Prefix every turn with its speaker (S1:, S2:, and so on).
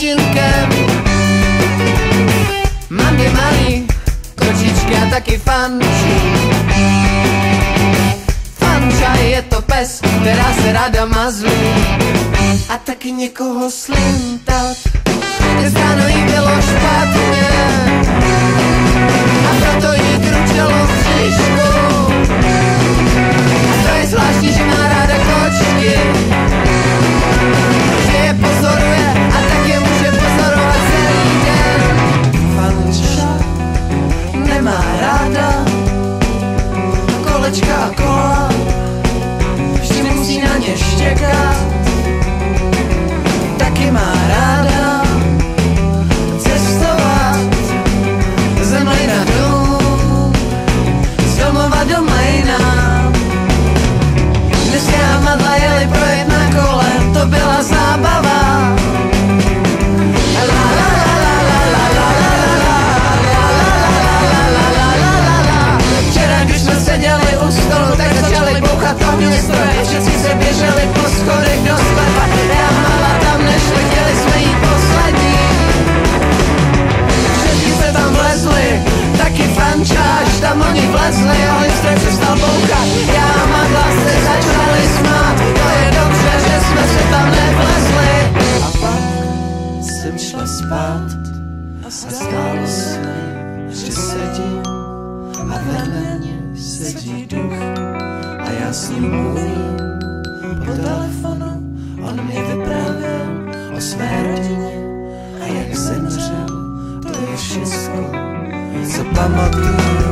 S1: tatínkem. Mám dvě malý kočičky a taky fanči. Fanča je to pes, která se ráda mazlí a taky někoho slintat. Dnes ráno jí bylo špatně a proto jí kručelo kolečka kola, vždy musí na ně štěkat. Stroje. Všichni se běželi po schodech do sklepa. Já mala tam nešli, chtěli jsme jít poslední. Všichni se tam vlezli, taky frančáž, tam oni vlezli a listrek přestal bouchat. Já a madla se začali smát, to je dobře, že jsme se tam nevlezli. A pak jsem šla spát a stálo se, že sedím a vedle mě sedí duch a já s ním mluvím po telefonu. On mi vyprávěl o své rodině a jak zemřel, to je všechno, co pamatuju.